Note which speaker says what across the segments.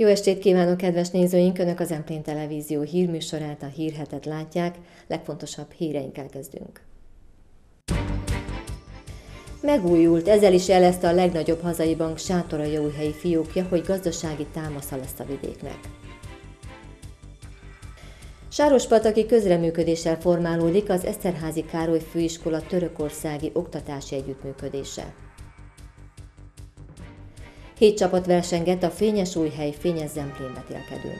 Speaker 1: Jó estét kívánok, kedves nézőink! Önök az Emplén Televízió hírműsorát, a hírhetet látják. Legfontosabb híreinkkel kezdünk. Megújult, ezzel is jelezte a legnagyobb hazai bank Sátoraljaújhelyi fiókja, hogy gazdasági támasza lesz a vidéknek. Sárospataki közreműködéssel formálódik az Eszterházi Károly Főiskola törökországi oktatási együttműködése. Hét csapat versengett a Fényes Újhely Fényes Zemplén vetélkedőn.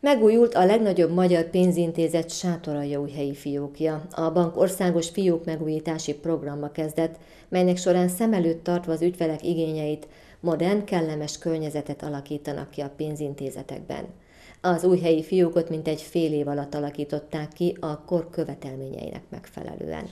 Speaker 1: Megújult a legnagyobb magyar pénzintézet Sátoraljaújhelyi fiókja. A bank országos fiók megújítási programba kezdett, melynek során szem előtt tartva az ügyfelek igényeit, modern, kellemes környezetet alakítanak ki a pénzintézetekben. Az új helyi fiókot mintegy fél év alatt alakították ki a kor követelményeinek megfelelően.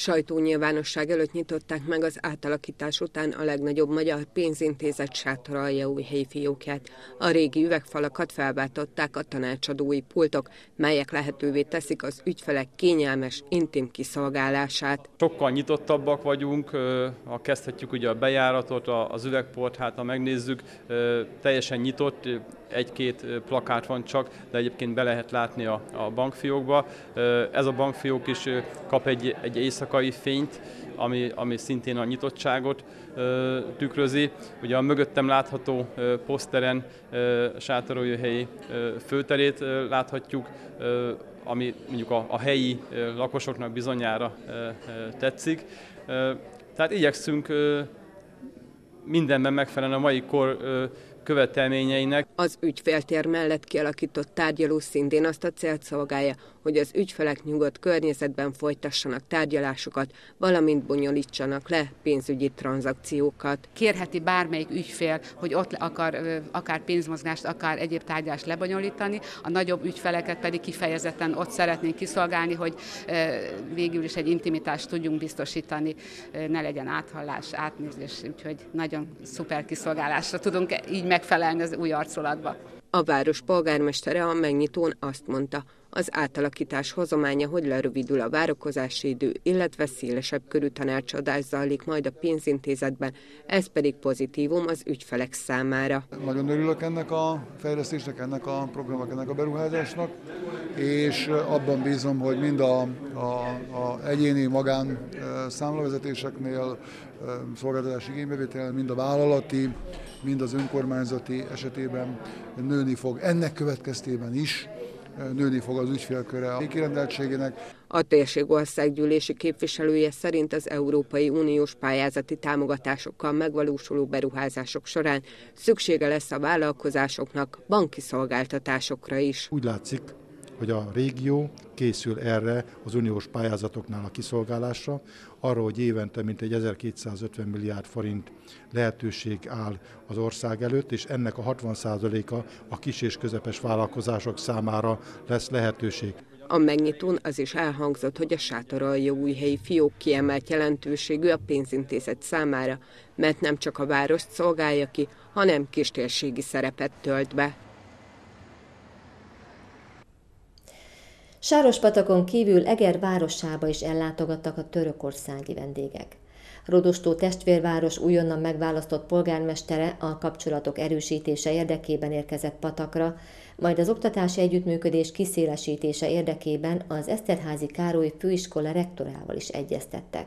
Speaker 2: Sajtónyilvánosság előtt nyitották meg az átalakítás után a legnagyobb magyar pénzintézet sátoralja új helyi fiókját. A régi üvegfalakat felváltották a tanácsadói pultok, melyek lehetővé teszik az ügyfelek kényelmes, intim kiszolgálását.
Speaker 3: Sokkal nyitottabbak vagyunk, ha kezdhetjük ugye a bejáratot, az üvegport, hát ha megnézzük, teljesen nyitott, egy-két plakát van csak, de egyébként be lehet látni a, a bankfiókba. Ez a bankfiók is kap egy, egy éjszakai fényt, ami, ami szintén a nyitottságot ö, tükrözi. Ugye a mögöttem látható ö, poszteren Sátorójúhelyi főterét ö, láthatjuk, ö, ami mondjuk a, a helyi ö, lakosoknak bizonyára ö, ö, tetszik. Ö, tehát igyekszünk ö, mindenben megfelelően a mai kor ö, követelményeinek.
Speaker 2: Az ügyféltér mellett kialakított tárgyaló szintén azt a célt szolgálja, hogy az ügyfelek nyugodt környezetben folytassanak tárgyalásokat, valamint bonyolítsanak le pénzügyi tranzakciókat.
Speaker 4: Kérheti bármelyik ügyfél, hogy ott akar akár pénzmozgást, akár egyéb tárgyást lebonyolítani, a nagyobb ügyfeleket pedig kifejezetten ott szeretnénk kiszolgálni, hogy végül is egy intimitást tudjunk biztosítani, ne legyen áthallás, átnézés, úgyhogy nagyon szuper kiszolgálásra tudunk így megfelelni az új arculatba.
Speaker 2: A város polgármestere a megnyitón azt mondta, az átalakítás hozománya, hogy lerövidül a várakozási idő, illetve szélesebb körű tanácsadás zajlik majd a pénzintézetben, ez pedig pozitívum az ügyfelek számára.
Speaker 5: Nagyon örülök ennek a fejlesztésnek, ennek a programnak, ennek a beruházásnak, és abban bízom, hogy mind a, a, a egyéni magán számlavezetéseknél, szolgáltatási igénybevétel, mind a vállalati, mind az önkormányzati esetében nőni fog. Ennek következtében is nőni fog az ügyfélköre a kirendeltségének.
Speaker 2: A térség országgyűlési képviselője szerint az Európai Uniós pályázati támogatásokkal megvalósuló beruházások során szüksége lesz a vállalkozásoknak banki szolgáltatásokra is.
Speaker 6: Úgy látszik, hogy a régió készül erre az uniós pályázatoknál a kiszolgálásra, arra, hogy évente mintegy 1250 milliárd forint lehetőség áll az ország előtt, és ennek a 60%-a a kis és közepes vállalkozások számára lesz lehetőség.
Speaker 2: A megnyitón az is elhangzott, hogy a sátoralja helyi fiók kiemelt jelentőségű a pénzintézet számára, mert nem csak a várost szolgálja ki, hanem kistérségi szerepet tölt be.
Speaker 1: Sárospatakon kívül Eger városába is ellátogattak a törökországi vendégek. Rodostó testvérváros újonnan megválasztott polgármestere a kapcsolatok erősítése érdekében érkezett patakra, majd az oktatási együttműködés kiszélesítése érdekében az Eszterházi Károly főiskola rektorával is egyeztettek.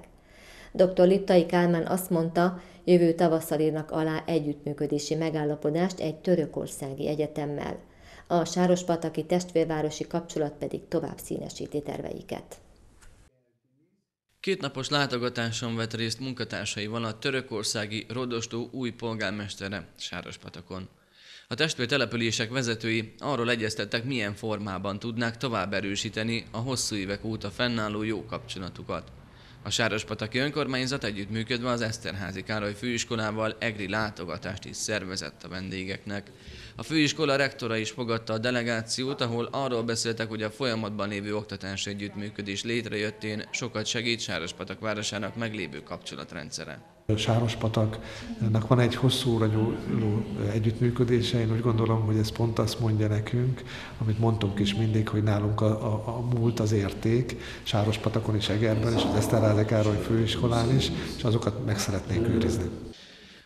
Speaker 1: Dr. Liptai Kálmán azt mondta, jövő tavasszal írnak alá együttműködési megállapodást egy törökországi egyetemmel – a Sárospataki testvérvárosi kapcsolat pedig tovább színesíti terveiket.
Speaker 7: Kétnapos látogatáson vett részt munkatársaival a törökországi Rodostó új polgármestere Sárospatakon. A testvér települések vezetői arról egyeztettek, milyen formában tudnák tovább erősíteni a hosszú évek óta fennálló jó kapcsolatukat. A Sárospataki önkormányzat együttműködve az Eszterházi Károly főiskolával egri látogatást is szervezett a vendégeknek. A főiskola rektora is fogadta a delegációt, ahol arról beszéltek, hogy a folyamatban lévő oktatás együttműködés létrejöttén sokat segít Sárospatak városának meglévő kapcsolatrendszere.
Speaker 8: Sárospataknak van egy hosszú óra nyúló együttműködése, én úgy gondolom, hogy ez pont azt mondja nekünk, amit mondtunk is mindig, hogy nálunk a, a, a múlt az érték, Sárospatakon és Egerben, és az Eszterházi Károly főiskolán is, és azokat meg szeretnénk őrizni.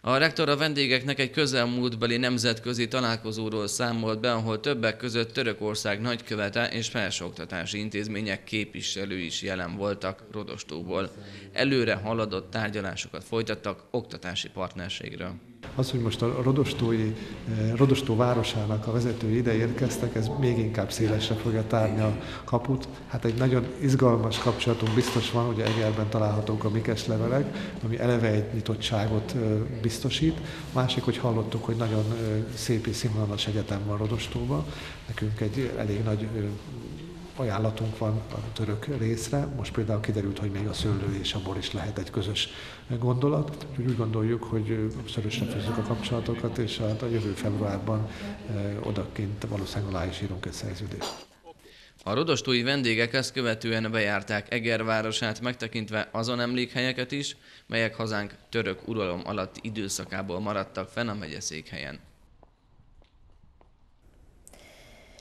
Speaker 7: A rektor a vendégeknek egy közelmúltbeli nemzetközi találkozóról számolt be, ahol többek között Törökország nagykövete és felsőoktatási intézmények képviselői is jelen voltak Rodostóból. Előre haladott tárgyalásokat folytattak oktatási partnerségről.
Speaker 8: Az, hogy most a Rodostói, eh, Rodostó városának a vezetői ide érkeztek, ez még inkább szélesre fogja tárni a kaput. Hát egy nagyon izgalmas kapcsolatunk biztos van, ugye Egerben találhatók a Mikes levelek, ami eleve egy nyitottságot eh, biztosít. Másik, hogy hallottuk, hogy nagyon eh, szép és színvonalas egyetem van Rodostóban. Nekünk egy elég nagy ajánlatunk van a török részre. Most például kiderült, hogy még a szőlő és a bor is lehet egy közös gondolat. Úgyhogy úgy gondoljuk, hogy szörösre fűzzük a kapcsolatokat, és hát a jövő februárban odakint valószínűleg alá is írunk egy szerződést.
Speaker 7: A rodostói vendégek ezt követően bejárták Eger városát, megtekintve azon emlékhelyeket is, melyek hazánk török uralom alatti időszakából maradtak fenn a megyeszékhelyen.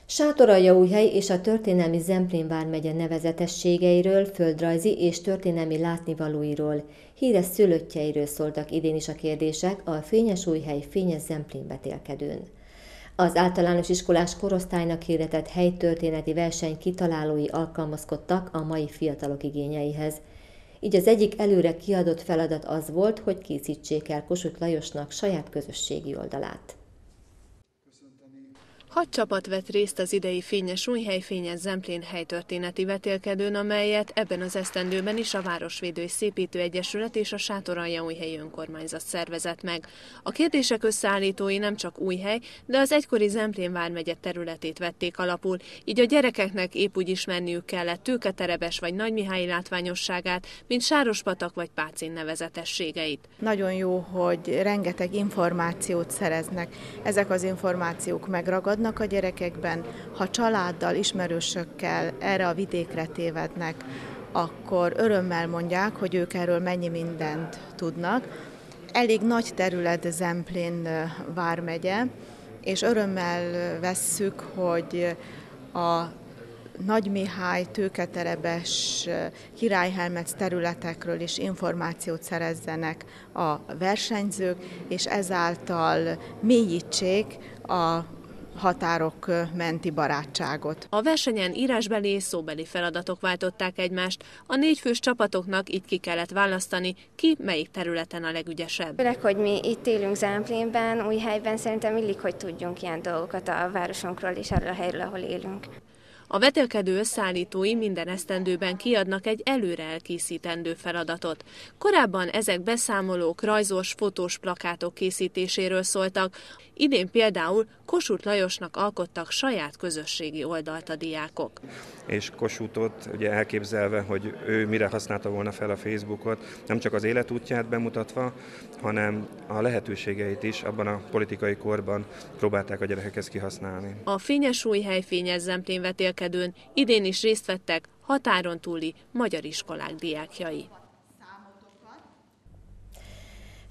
Speaker 1: Sátoraljaújhely és a történelmi Zemplén vármegye nevezetességeiről, földrajzi és történelmi látnivalóiról, híres szülöttjeiről szóltak idén is a kérdések a Fényes Újhely Fényes Zemplén betélkedőn. Az általános iskolás korosztálynak hirdetett helytörténeti verseny kitalálói alkalmazkodtak a mai fiatalok igényeihez. Így az egyik előre kiadott feladat az volt, hogy készítsék el Kossuth Lajosnak saját közösségi oldalát.
Speaker 9: Hat csapat vett részt az idei Fényes Újhely Fényes Zemplén helytörténeti vetélkedőn, amelyet ebben az esztendőben is a Városvédő és Szépítő Egyesület és a Sátoralja Újhelyi Önkormányzat szervezett meg. A kérdések összeállítói nem csak Újhely, de az egykori Zemplén vármegye területét vették alapul, így a gyerekeknek épp úgy ismerniük kellett Tőketerebes vagy Nagymihályi látványosságát, mint Sárospatak vagy Pácin nevezetességeit.
Speaker 10: Nagyon jó, hogy rengeteg információt szereznek. Ezek az információk megragadnak, vannak a gyerekekben, ha családdal, ismerősökkel erre a vidékre tévednek, akkor örömmel mondják, hogy ők erről mennyi mindent tudnak. Elég nagy terület Zemplén vármegye, és örömmel vesszük, hogy a nagy Mihály, Tőketerebes, Királyhelmec területekről is információt szerezzenek a versenyzők, és ezáltal mélyítsék a határok menti barátságot.
Speaker 9: A versenyen írásbeli és szóbeli feladatok váltották egymást. A négyfős csapatoknak így ki kellett választani, ki melyik területen a legügyesebb.
Speaker 11: Főleg, hogy mi itt élünk Zámplénben, új helyben, szerintem illik, hogy tudjunk ilyen dolgokat a városunkról és arról a helyről, ahol élünk.
Speaker 9: A vetélkedő összeállítói minden esztendőben kiadnak egy előre elkészítendő feladatot. Korábban ezek beszámolók, rajzos, fotós plakátok készítéséről szóltak. Idén például Kossuth Lajosnak alkottak saját közösségi oldalt a diákok.
Speaker 12: És Kossuthot ugye elképzelve, hogy ő mire használta volna fel a Facebookot, nem csak az életútját bemutatva, hanem a lehetőségeit is abban a politikai korban próbálták a gyerekekhez kihasználni.
Speaker 9: A Fényes Újhely Fényes Zemplén vetélkedőn idén is részt vettek határon túli magyar iskolák diákjai.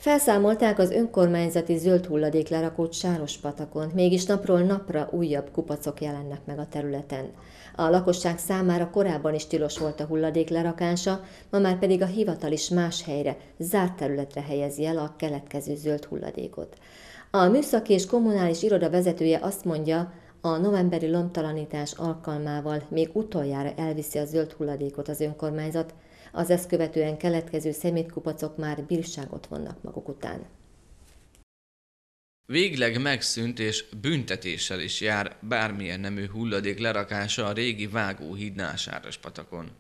Speaker 1: Felszámolták az önkormányzati zöld hulladék lerakót Sárospatakon, mégis napról napra újabb kupacok jelennek meg a területen. A lakosság számára korábban is tilos volt a hulladék lerakása, ma már pedig a hivatal is más helyre, zárt területre helyezi el a keletkező zöld hulladékot. A műszaki és kommunális iroda vezetője azt mondja, a novemberi lomtalanítás alkalmával még utoljára elviszi a zöld hulladékot az önkormányzat, az ezt követően keletkező szemétkupacok már bírságot vonnak maguk után.
Speaker 7: Végleg megszűnt és büntetéssel is jár bármilyen nemű hulladék lerakása a régi vágóhídnál patakon.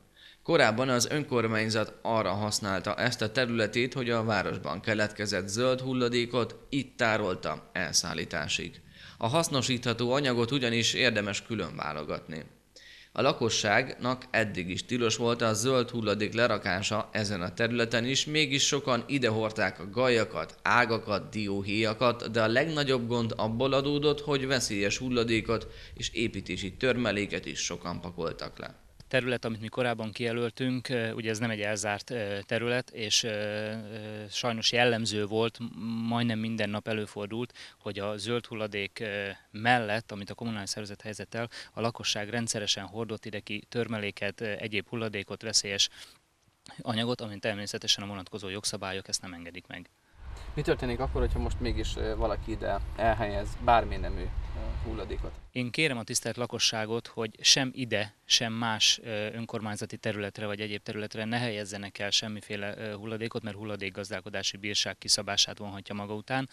Speaker 7: Korábban az önkormányzat arra használta ezt a területét, hogy a városban keletkezett zöld hulladékot itt tárolta elszállításig. A hasznosítható anyagot ugyanis érdemes külön válogatni. A lakosságnak eddig is tilos volt a zöld hulladék lerakása ezen a területen is, mégis sokan idehorták a gajakat, ágakat, dióhéjakat, de a legnagyobb gond abból adódott, hogy veszélyes hulladékot és építési törmeléket is sokan pakoltak le.
Speaker 13: Terület, amit mi korábban kijelöltünk, ugye ez nem egy elzárt terület, és sajnos jellemző volt, majdnem minden nap előfordult, hogy a zöld hulladék mellett, amit a kommunális szervezet helyzet el, a lakosság rendszeresen hordott ide ki törmeléket, egyéb hulladékot, veszélyes anyagot, amit természetesen a vonatkozó jogszabályok ezt nem engedik meg.
Speaker 14: Mi történik akkor, hogyha most mégis valaki ide elhelyez bármilyen nemű hulladékot?
Speaker 13: Én kérem a tisztelt lakosságot, hogy sem ide, sem más önkormányzati területre vagy egyéb területre ne helyezzenek el semmiféle hulladékot, mert hulladékgazdálkodási bírság kiszabását vonhatja maga után.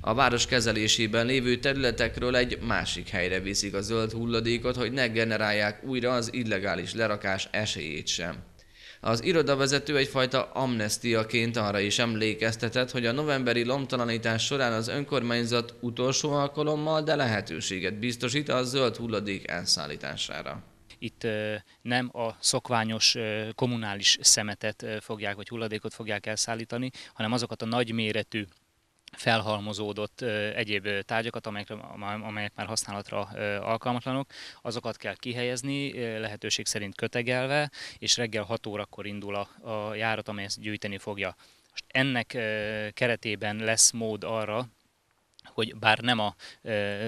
Speaker 7: A város kezelésében lévő területekről egy másik helyre viszik a zöld hulladékot, hogy ne generálják újra az illegális lerakás esélyét sem. Az irodavezető egyfajta amnestiaként arra is emlékeztetett, hogy a novemberi lomtalanítás során az önkormányzat utolsó alkalommal, de lehetőséget biztosít a zöld hulladék elszállítására.
Speaker 13: Itt nem a szokványos kommunális szemetet fogják, vagy hulladékot fogják elszállítani, hanem azokat a nagyméretű felhalmozódott egyéb tárgyakat, amelyek, amelyek már használatra alkalmatlanok, azokat kell kihelyezni, lehetőség szerint kötegelve, és reggel 6 órakor indul a, a járat, amely ezt gyűjteni fogja. Most ennek keretében lesz mód arra, hogy bár nem a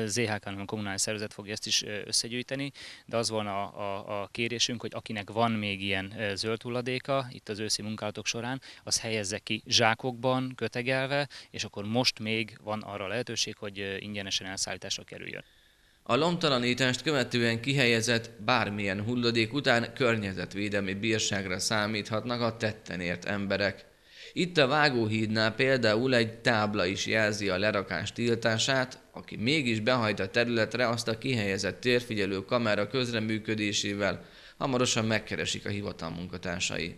Speaker 13: ZHK, hanem a kommunális szervezet fogja ezt is összegyűjteni, de az volna a, a, a kérésünk, hogy akinek van még ilyen zöld hulladéka itt az őszi munkálatok során, az helyezze ki zsákokban, kötegelve, és akkor most még van arra lehetőség, hogy ingyenesen elszállításra kerüljön.
Speaker 7: A lomtalanítást követően kihelyezett bármilyen hulladék után környezetvédelmi bírságra számíthatnak a tettenért emberek. Itt a Vágóhídnál például egy tábla is jelzi a lerakás tiltását, aki mégis behajt a területre, azt a kihelyezett térfigyelő kamera közreműködésével hamarosan megkeresik a hivatal munkatársai.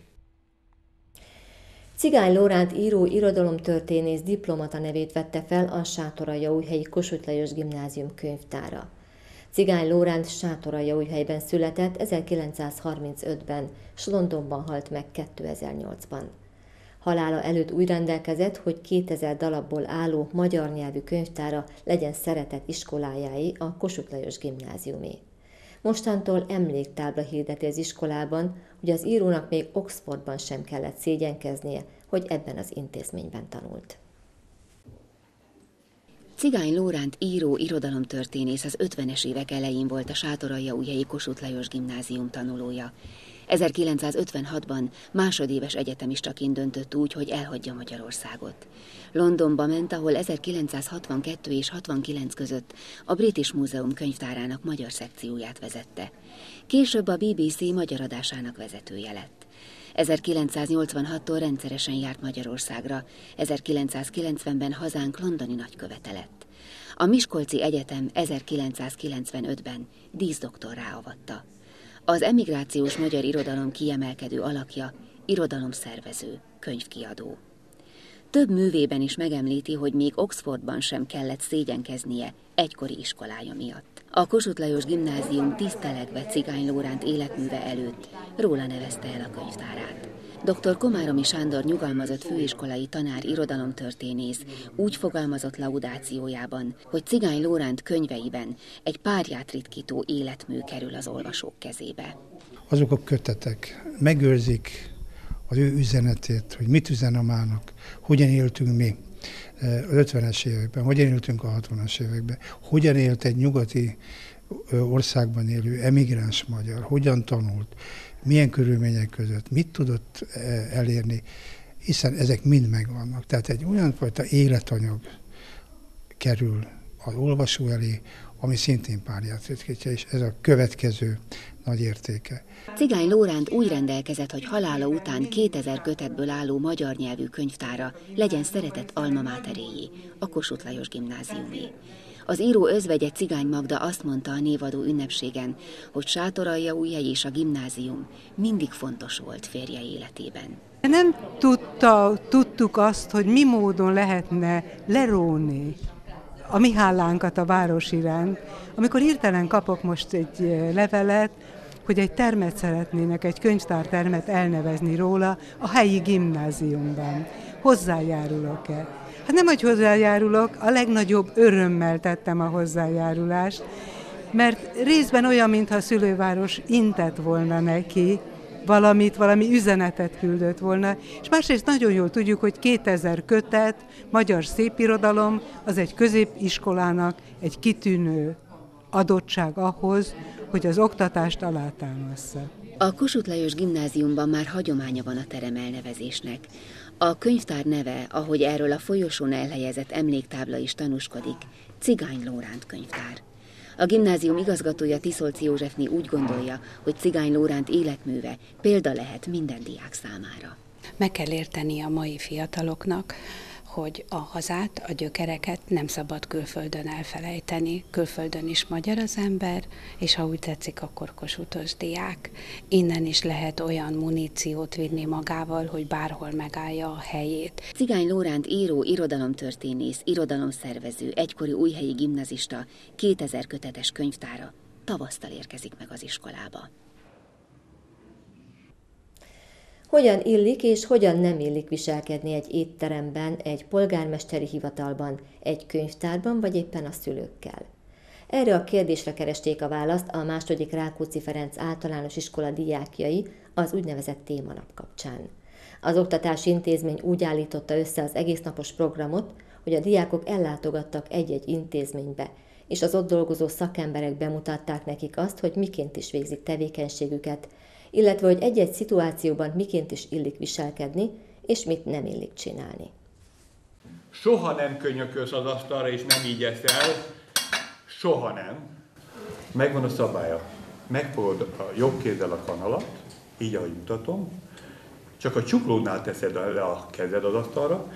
Speaker 1: Cigány Lóránt író irodalomtörténész diplomata nevét vette fel a Sátoraljaújhelyi Kossuth Lajos Gimnázium könyvtára. Cigány Lóránt Sátoraljaújhelyben született 1935-ben, s Londonban halt meg 2008-ban. Halála előtt úgy rendelkezett, hogy 2000 dalabból álló magyar nyelvű könyvtára legyen szeretett iskolájái a Kossuth Lajos gimnáziumé. Mostantól emléktábla hirdeti az iskolában, hogy az írónak még Oxfordban sem kellett szégyenkeznie, hogy ebben az intézményben tanult.
Speaker 15: Cigány Lóránt író irodalomtörténész az 50-es évek elején volt a Sátoralja újhelyi Kossuth Lajos gimnázium tanulója. 1956-ban másodéves egyetemistaként döntött úgy, hogy elhagyja Magyarországot. Londonba ment, ahol 1962 és 69 között a British Múzeum könyvtárának magyar szekcióját vezette. Később a BBC magyar adásának vezetője lett. 1986-tól rendszeresen járt Magyarországra, 1990-ben hazánk londoni nagykövete lett. A Miskolci Egyetem 1995-ben díszdoktorrá avatta. Az emigrációs magyar irodalom kiemelkedő alakja, irodalomszervező, könyvkiadó. Több művében is megemlíti, hogy még Oxfordban sem kellett szégyenkeznie egykori iskolája miatt. A Kossuth Lajos gimnázium tisztelegve Cigány Lóránt életműve előtt róla nevezte el a könyvtárát. Dr. Komáromi Sándor nyugalmazott főiskolai tanár irodalomtörténész úgy fogalmazott laudációjában, hogy Cigány Lóránt könyveiben egy párját ritkító életmű kerül az olvasók kezébe.
Speaker 16: Azok a kötetek megőrzik az ő üzenetét, hogy mit üzen a mának, hogyan éltünk mi az 50-es években, hogyan éltünk a 60-as években, hogyan élt egy nyugati országban élő emigráns magyar, hogyan tanult, milyen körülmények között, mit tudott eh, elérni, hiszen ezek mind megvannak. Tehát egy olyan fajta életanyag kerül az olvasó elé, ami szintén párját ritkítja, és ez a következő nagy értéke.
Speaker 15: Cigány Lóránt úgy rendelkezett, hogy halála után 2000 kötetből álló magyar nyelvű könyvtára legyen szeretett alma máteréjé, a Kossuth Lajos gimnáziumé. Az író özvegye Cigány Magda azt mondta a névadó ünnepségen, hogy sátoralja újhely és a gimnázium mindig fontos volt férje életében.
Speaker 17: Nem tudta, tudtuk azt, hogy mi módon lehetne leróni a mi hálánkat a város iránt. Amikor hirtelen kapok most egy eh, levelet, hogy egy termet szeretnének, egy könyvtártermet elnevezni róla a helyi gimnáziumban. Hozzájárulok-e? Hát nem, hogy hozzájárulok, a legnagyobb örömmel tettem a hozzájárulást, mert részben olyan, mintha a szülőváros intett volna neki, valamit, valami üzenetet küldött volna, és másrészt nagyon jól tudjuk, hogy 2000 kötet, magyar szépirodalom, az egy középiskolának egy kitűnő adottság ahhoz, hogy az oktatást alátámaszza.
Speaker 15: A Kossuth Lajos gimnáziumban már hagyománya van a terem elnevezésnek. A könyvtár neve, ahogy erről a folyosón elhelyezett emléktábla is tanúskodik, Cigány Lóránt könyvtár. A gimnázium igazgatója Tiszolci Józsefni úgy gondolja, hogy Cigány Lóránt életműve példa lehet minden diák számára.
Speaker 18: Meg kell érteni a mai fiataloknak, hogy a hazát, a gyökereket nem szabad külföldön elfelejteni. Külföldön is magyar az ember, és ha úgy tetszik, akkor kosutos diák. Innen is lehet olyan muníciót vinni magával, hogy bárhol megállja a helyét.
Speaker 15: Cigány Lóránt író, irodalomtörténész, irodalomszervező, egykori újhelyi gimnazista, 2000 kötetes könyvtára tavasztal érkezik meg az iskolába.
Speaker 1: Hogyan illik és hogyan nem illik viselkedni egy étteremben, egy polgármesteri hivatalban, egy könyvtárban vagy éppen a szülőkkel? Erre a kérdésre keresték a választ a második Rákóczi Ferenc általános iskola diákjai az úgynevezett témanap kapcsán. Az oktatási intézmény úgy állította össze az egésznapos programot, hogy a diákok ellátogattak egy-egy intézménybe, és az ott dolgozó szakemberek bemutatták nekik azt, hogy miként is végzik tevékenységüket, illetve hogy egy-egy szituációban miként is illik viselkedni, és mit nem illik csinálni.
Speaker 19: Soha nem könyökölsz az asztalra, és nem így el. Soha nem. Megvan a szabálya. Megfogod a jobb kézzel a kanalat, így ahogy mutatom, csak a csuklódnál teszed le a kezed az asztalra,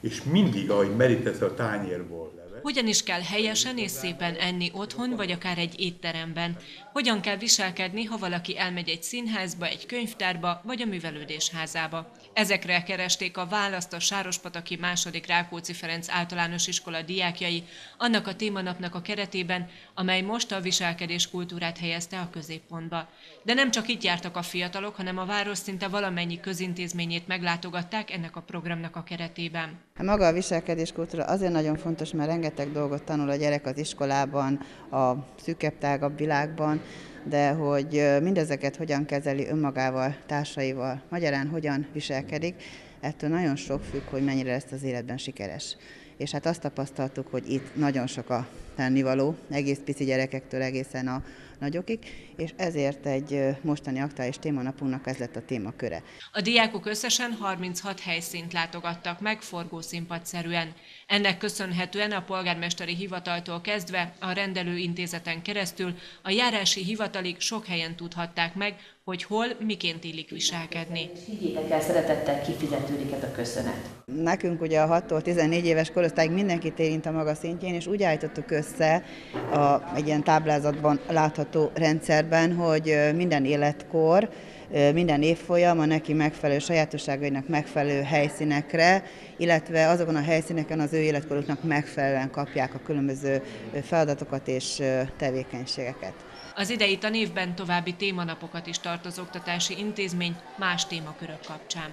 Speaker 19: és mindig, ahogy merítesz a tányérból
Speaker 9: hogyan is kell helyesen és szépen enni otthon, vagy akár egy étteremben? Hogyan kell viselkedni, ha valaki elmegy egy színházba, egy könyvtárba, vagy a művelődésházába? Ezekre keresték a választ a Sárospataki második Rákóczi Ferenc általános iskola diákjai, annak a témanapnak a keretében, amely most a viselkedés kultúrát helyezte a középpontba. De nem csak itt jártak a fiatalok, hanem a város szinte valamennyi közintézményét meglátogatták ennek a programnak a keretében.
Speaker 20: Maga a viselkedés kultúra azért nagyon fontos, mert rengeteg dolgot tanul a gyerek az iskolában, a szűkebb, tágabb világban, de hogy mindezeket hogyan kezeli önmagával, társaival, magyarán hogyan viselkedik, ettől nagyon sok függ, hogy mennyire lesz az életben sikeres. És hát azt tapasztaltuk, hogy itt nagyon sok a tennivaló, egész pici gyerekektől egészen a nagyokig, és ezért egy mostani aktuális témanapunknak ez lett a témaköre.
Speaker 9: A diákok összesen 36 helyszínt látogattak meg forgószínpadszerűen. Ennek köszönhetően a polgármesteri hivataltól kezdve a rendelőintézeten keresztül a járási hivatalig sok helyen tudhatták meg, hogy hol, miként illik viselkedni.
Speaker 15: Higgyétek el, szeretettel kifizetődik ez a köszönet.
Speaker 20: Nekünk ugye a 6-tól 14 éves korosztályig mindenkit érint a maga szintjén, és úgy állítottuk össze a, egy ilyen táblázatban látható rendszerben, hogy minden életkor, minden évfolyam a neki megfelelő sajátosságainak megfelelő helyszínekre, illetve azokon a helyszíneken az ő életkoruknak megfelelően kapják a különböző feladatokat és tevékenységeket.
Speaker 9: Az idei tanévben további témanapokat is tart az oktatási intézmény más témakörök kapcsán.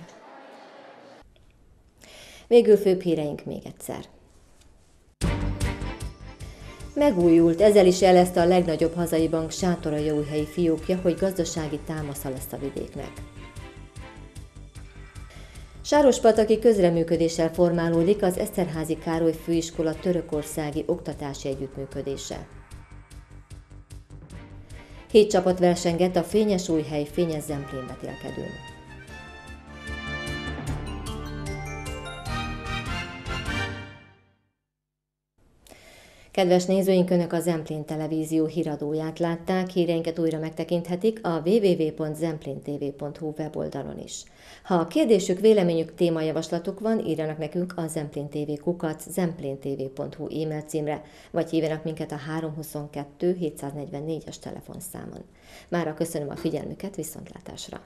Speaker 1: Végül főbb híreink még egyszer. Megújult, ezzel is jelezte a legnagyobb hazai bank Sátoraljaújhelyi fiókja, hogy gazdasági támasza lesz a vidéknek. Sárospataki közreműködéssel formálódik az Eszterházi Károly Főiskola törökországi oktatási együttműködése. Hét csapat versengett a Fényes Újhely Fényes Zemplén betélkedőn. Kedves nézőink, Önök a Zemplén Televízió híradóját látták, híreinket újra megtekinthetik a www.zempléntv.hu weboldalon is. Ha a kérdésük, véleményük, témajavaslatuk van, írjanak nekünk a Zemplén TV kukat zempléntv.hu e-mail címre, vagy hívjanak minket a 322 744-es telefonszámon. Mára köszönöm a figyelmüket, viszontlátásra!